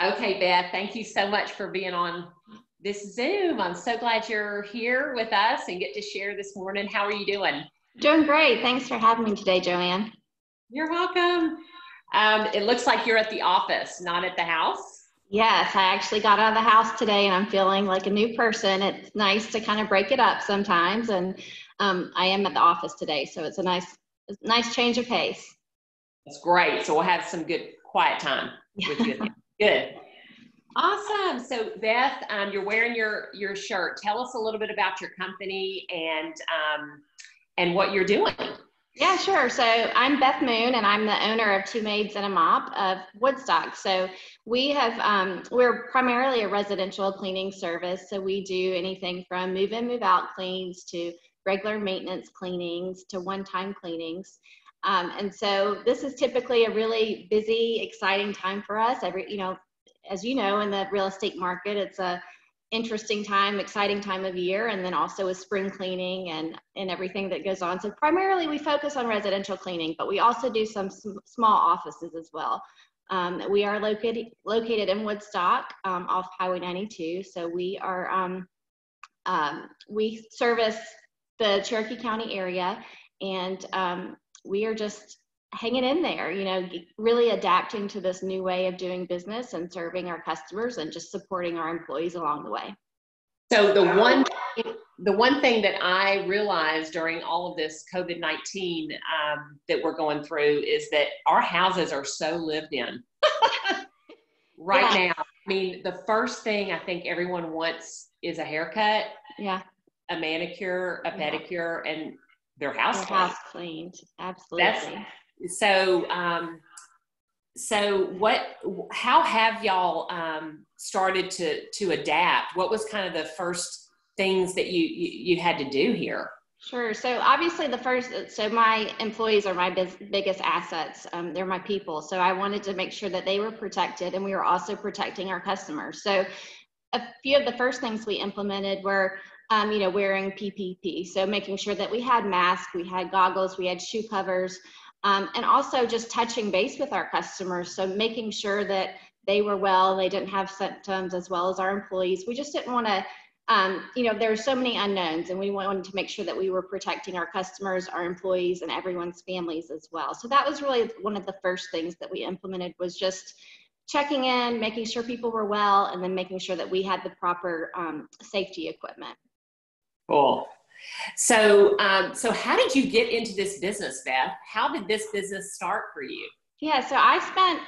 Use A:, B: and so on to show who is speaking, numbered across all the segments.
A: Okay, Beth, thank you so much for being on this Zoom. I'm so glad you're here with us and get to share this morning. How are you doing?
B: Doing great. Thanks for having me today, Joanne.
A: You're welcome. Um, it looks like you're at the office, not at the house.
B: Yes, I actually got out of the house today and I'm feeling like a new person. It's nice to kind of break it up sometimes. And um, I am at the office today, so it's a nice, nice change of pace.
A: That's great. So we'll have some good quiet time with you. good. Awesome. So Beth, um, you're wearing your your shirt. Tell us a little bit about your company and um, and what you're doing.
B: Yeah, sure. So I'm Beth Moon, and I'm the owner of Two Maids and a Mop of Woodstock. So we have um, we're primarily a residential cleaning service. So we do anything from move in, move out cleans to regular maintenance cleanings to one-time cleanings. Um, and so this is typically a really busy, exciting time for us. Every, you know, as you know, in the real estate market, it's a interesting time, exciting time of year, and then also with spring cleaning and and everything that goes on. So primarily we focus on residential cleaning, but we also do some sm- small offices as well. Um, we are located located in Woodstock um, off Highway 92, so we are um, um we service the Cherokee County area, and um, we are just hanging in there, you know, really adapting to this new way of doing business and serving our customers and just supporting our employees along the way.
A: So the one the one thing that I realized during all of this COVID nineteen um, that we're going through is that our houses are so lived in right yeah. now. I mean, the first thing I think everyone wants is a haircut.
B: Yeah.
A: A manicure, a pedicure, yeah. and their house
B: their cleaned. house cleaned. Absolutely.
A: That's, so, um, so what? How have y'all um, started to to adapt? What was kind of the first things that you you, you had to do here?
B: Sure. So obviously, the first, so my employees are my biz, biggest assets. Um, they're my people. So I wanted to make sure that they were protected, and we were also protecting our customers. So a few of the first things we implemented were um, you know, wearing PPE. So making sure that we had masks, we had goggles, we had shoe covers, um, and also just touching base with our customers. So making sure that they were well, they didn't have symptoms, as well as our employees. We just didn't want to, um, you know, there are so many unknowns, and we wanted to make sure that we were protecting our customers, our employees, and everyone's families as well. So that was really one of the first things that we implemented was just checking in, making sure people were well, and then making sure that we had the proper um, safety equipment.
A: Cool. So, um, so how did you get into this business, Beth? How did this business start for you?
B: Yeah, so I spent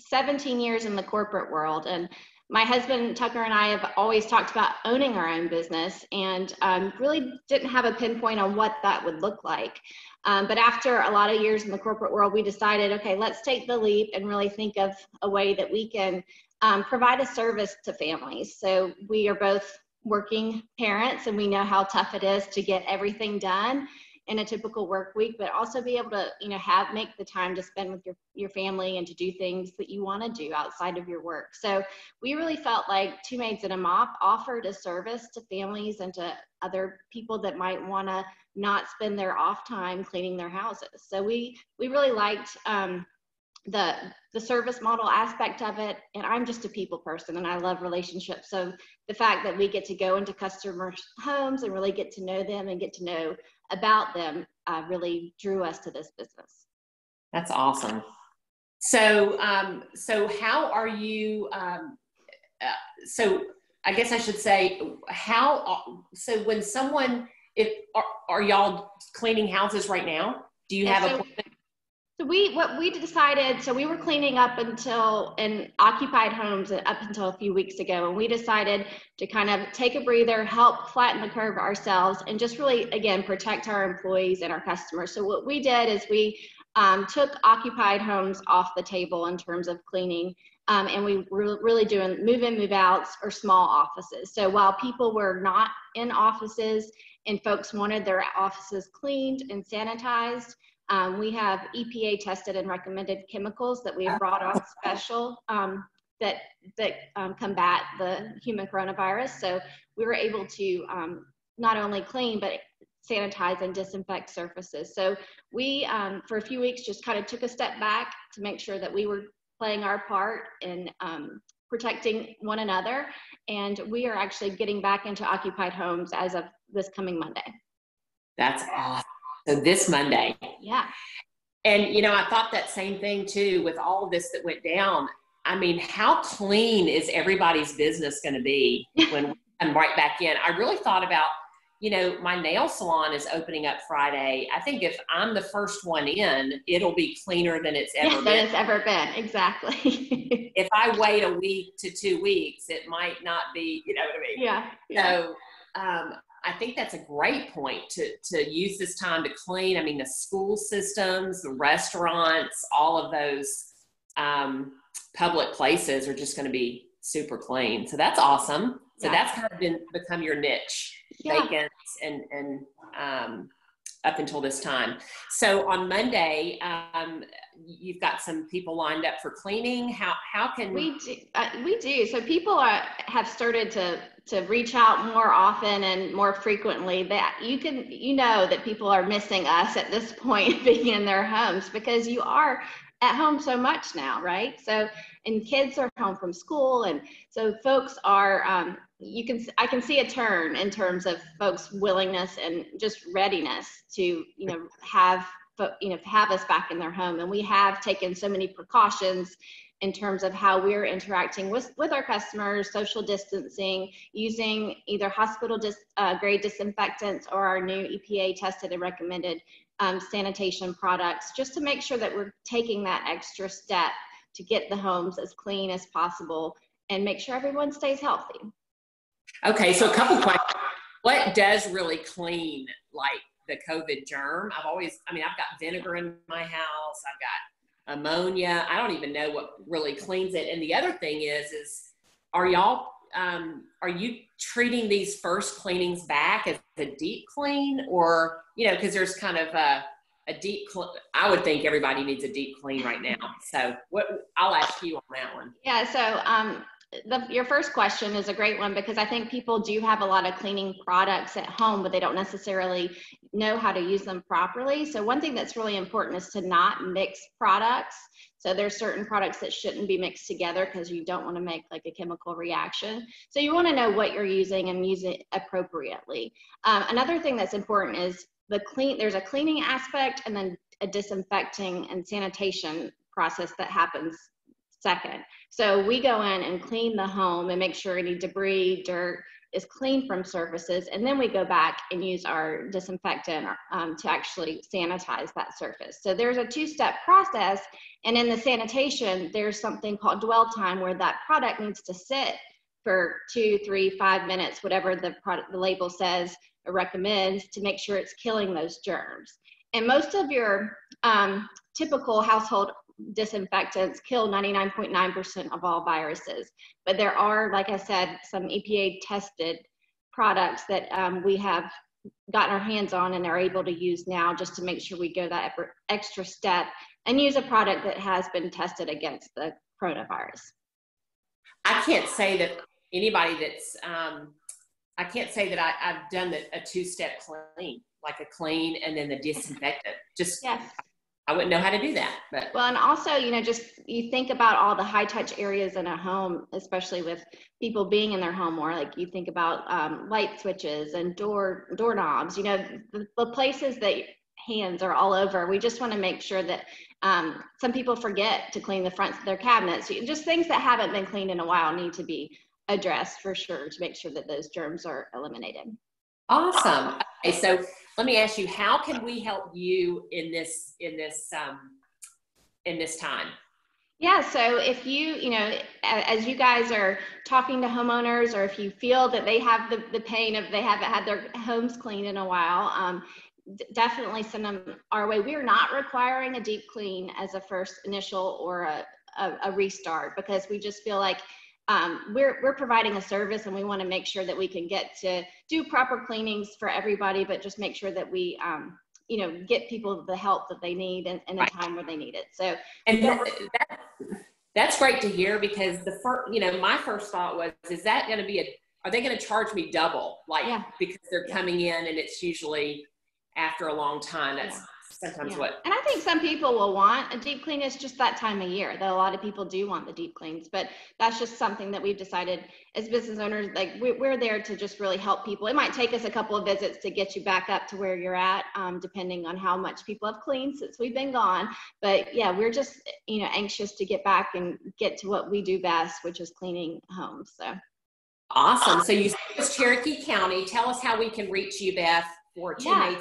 B: 17 years in the corporate world, and my husband Tucker and I have always talked about owning our own business, and um, really didn't have a pinpoint on what that would look like. Um, but after a lot of years in the corporate world, we decided, okay, let's take the leap and really think of a way that we can um, provide a service to families. So we are both working parents and we know how tough it is to get everything done in a typical work week but also be able to you know have make the time to spend with your your family and to do things that you want to do outside of your work. So we really felt like two maids and a mop offered a service to families and to other people that might want to not spend their off time cleaning their houses. So we we really liked um, the the service model aspect of it and i'm just a people person and i love relationships. So the fact that we get to go into customers homes and really get to know them and get to know about them uh, really drew us to this business.
A: That's awesome. So um, so how are you um, uh, so i guess i should say how so when someone if are, are y'all cleaning houses right now? Do you have so, a
B: so we what we decided. So we were cleaning up until in occupied homes up until a few weeks ago, and we decided to kind of take a breather, help flatten the curve ourselves, and just really again protect our employees and our customers. So what we did is we um, took occupied homes off the table in terms of cleaning. Um, and we were really doing move in, move outs or small offices. So while people were not in offices and folks wanted their offices cleaned and sanitized, um, we have EPA tested and recommended chemicals that we have brought on special um, that that um, combat the human coronavirus. So we were able to um, not only clean but sanitize and disinfect surfaces. So we, um, for a few weeks, just kind of took a step back to make sure that we were playing our part in um, protecting one another. And we are actually getting back into occupied homes as of this coming Monday.
A: That's awesome. So this Monday.
B: Yeah.
A: And you know, I thought that same thing too with all of this that went down. I mean, how clean is everybody's business going to be when I'm right back in? I really thought about, you know, my nail salon is opening up Friday. I think if I'm the first one in, it'll be cleaner than it's ever
B: yeah,
A: been.
B: Than it's ever been, exactly.
A: if I wait a week to two weeks, it might not be, you know what I mean?
B: Yeah. yeah.
A: So um, I think that's a great point to, to use this time to clean. I mean, the school systems, the restaurants, all of those um, public places are just going to be super clean. So that's awesome. So yeah. that's kind of been become your niche, yeah. vacants and and um, up until this time. So on Monday, um, you've got some people lined up for cleaning. How how can
B: we do? Uh, we do. So people are have started to to reach out more often and more frequently. That you can you know that people are missing us at this point being in their homes because you are at home so much now, right? So, and kids are home from school, and so folks are. Um, you can I can see a turn in terms of folks' willingness and just readiness to you know have you know have us back in their home, and we have taken so many precautions in terms of how we're interacting with, with our customers, social distancing, using either hospital dis, uh, grade disinfectants or our new EPA tested and recommended um, sanitation products, just to make sure that we're taking that extra step to get the homes as clean as possible and make sure everyone stays healthy.
A: Okay, so a couple questions. What does really clean like the COVID germ? I've always, I mean, I've got vinegar in my house. I've got ammonia. I don't even know what really cleans it. And the other thing is, is are y'all um, are you treating these first cleanings back as a deep clean or you know because there's kind of a, a deep cl- i would think everybody needs a deep clean right now so what i'll ask you on that one
B: yeah so um, the, your first question is a great one because I think people do have a lot of cleaning products at home, but they don't necessarily know how to use them properly. So one thing that's really important is to not mix products. So there's certain products that shouldn't be mixed together because you don't want to make like a chemical reaction. So you want to know what you're using and use it appropriately. Um, another thing that's important is the clean. There's a cleaning aspect and then a disinfecting and sanitation process that happens second. So we go in and clean the home and make sure any debris, dirt, is clean from surfaces, and then we go back and use our disinfectant um, to actually sanitize that surface. So there's a two-step process, and in the sanitation, there's something called dwell time where that product needs to sit for two, three, five minutes, whatever the product the label says recommends to make sure it's killing those germs. And most of your um, typical household disinfectants kill 99.9% of all viruses. But there are, like I said, some EPA tested products that um, we have gotten our hands on and are able to use now just to make sure we go that extra step and use a product that has been tested against the coronavirus.
A: I can't say that anybody that's, um, I can't say that I, have done the, a two step clean, like a clean and then the disinfectant. Just yes. I wouldn't know how to do that. But
B: well, and also, you know, just you think about all the high touch areas in a home, especially with people being in their home more. Like you think about um, light switches and door doorknobs. You know, the, the, places that hands are all over. We just want to make sure that um, some people forget to clean the fronts of their cabinets. Just things that haven't been cleaned in a while need to be addressed for sure to make sure that those germs are eliminated.
A: Awesome. Okay, so let me ask you, how can we help you in this in this um, in this time?
B: Yeah, so if you, you know, as you guys are talking to homeowners, or if you feel that they have the, the pain of they haven't had their homes cleaned in a while, um, definitely send them our way. We are not requiring a deep clean as a first initial or a, a, a restart because we just feel like um, we're, we're providing a service and we want to make sure that we can get to do proper cleanings for everybody, but just make sure that we, um, you know, get people the help that they need in, in a time where they need it. So,
A: and that, that, that's great to hear because the first, you know, my first thought was, is that going to be a, are they going to charge me double? Like, yeah. because they're coming in and it's usually after a long time. That's, yeah sometimes
B: Yeah.
A: what
B: And I think some people will want a deep clean. It's just that time of year that a lot of people do want the deep cleans. But that's just something that we've decided as business owners, like we, we're there to just really help people. It might take us a couple of visits to get you back up to where you're at, um, depending on how much people have cleaned since we've been gone. But yeah, we're just you know anxious to get back and get to what we do best, which is cleaning homes. So.
A: awesome. So you said it was Cherokee County. Tell us how we can reach you, Beth, for two
B: Yeah.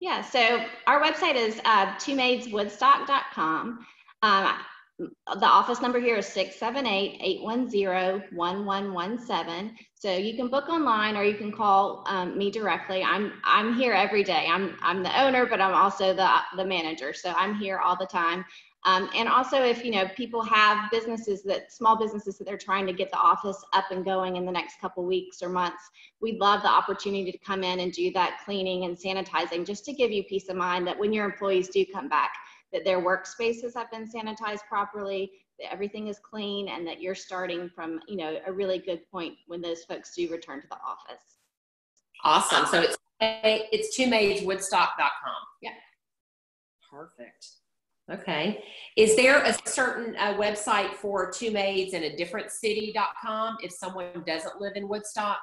B: Yeah, so our website is uh, twomaidswoodstock.com. Um, the office number here is 678-810-1117. So you can book online or you can call um, me directly. I'm I'm here every day. I'm I'm the owner, but I'm also the the manager. So I'm here all the time. Um, and also, if you know people have businesses that small businesses that they're trying to get the office up and going in the next couple weeks or months, we'd love the opportunity to come in and do that cleaning and sanitizing just to give you peace of mind that when your employees do come back, that their workspaces have been sanitized properly, that everything is clean, and that you're starting from you know a really good point when those folks do return to the office.
A: Awesome. So it's it's twomaidswoodstock.com.
B: Yeah.
A: Perfect. Okay. Is there a certain uh, website for two maids in a different city.com if someone doesn't live in Woodstock?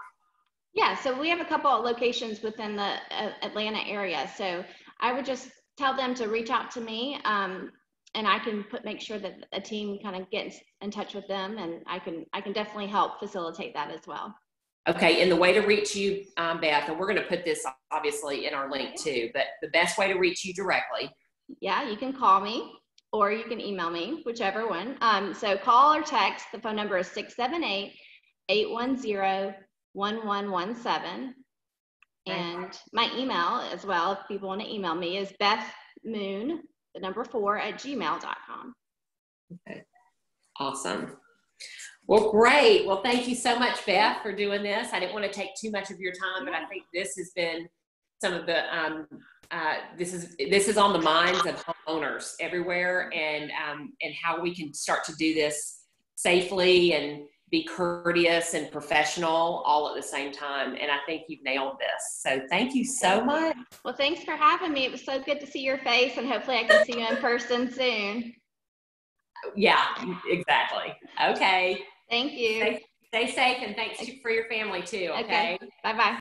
B: Yeah, so we have a couple of locations within the uh, Atlanta area. So I would just tell them to reach out to me, um, and I can put make sure that a team kind of gets in touch with them, and I can I can definitely help facilitate that as well.
A: Okay, and the way to reach you, um, Beth, and we're going to put this obviously in our link too, but the best way to reach you directly.
B: Yeah, you can call me or you can email me, whichever one. Um, so call or text. The phone number is 678 810 1117. And my email as well, if people want to email me, is Beth Moon, the number four, at gmail.com. Okay.
A: Awesome. Well, great. Well, thank you so much, Beth, for doing this. I didn't want to take too much of your time, but I think this has been some of the um, uh, this is this is on the minds of homeowners everywhere, and um, and how we can start to do this safely and be courteous and professional all at the same time. And I think you've nailed this. So thank you so much.
B: Well, thanks for having me. It was so good to see your face, and hopefully, I can see you in person soon.
A: Yeah, exactly. Okay.
B: Thank you.
A: Stay, stay safe and thanks for your family too. Okay.
B: Okay. Bye bye.